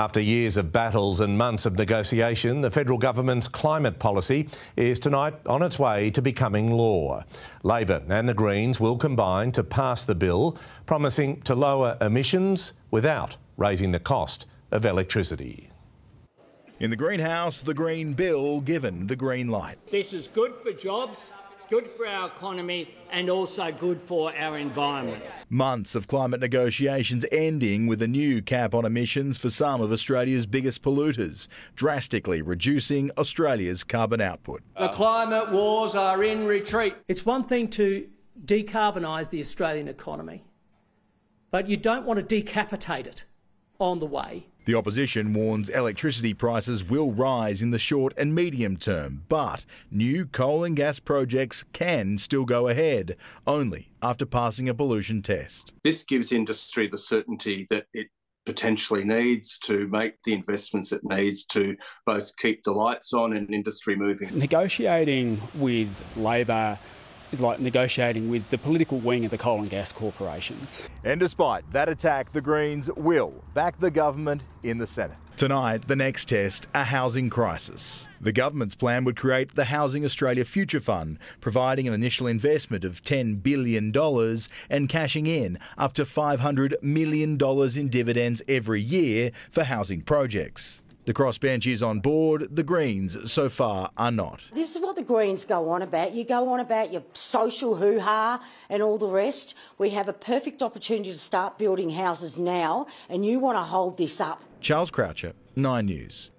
After years of battles and months of negotiation, the federal government's climate policy is tonight on its way to becoming law. Labor and the Greens will combine to pass the bill, promising to lower emissions without raising the cost of electricity. In the greenhouse, the Green Bill given the green light. This is good for jobs, good for our economy, and also good for our environment. Months of climate negotiations ending with a new cap on emissions for some of Australia's biggest polluters, drastically reducing Australia's carbon output. The climate wars are in retreat. It's one thing to decarbonise the Australian economy, but you don't want to decapitate it on the way. The opposition warns electricity prices will rise in the short and medium term, but new coal and gas projects can still go ahead, only after passing a pollution test. This gives industry the certainty that it potentially needs to make the investments it needs to both keep the lights on and industry moving. Negotiating with Labor is like negotiating with the political wing of the coal and gas corporations. And despite that attack, the Greens will back the government in the Senate. Tonight, the next test a housing crisis. The government's plan would create the Housing Australia Future Fund, providing an initial investment of $10 billion and cashing in up to $500 million in dividends every year for housing projects. The crossbench is on board, the Greens so far are not. This is what the Greens go on about. You go on about your social hoo ha and all the rest. We have a perfect opportunity to start building houses now, and you want to hold this up. Charles Croucher, 9 News.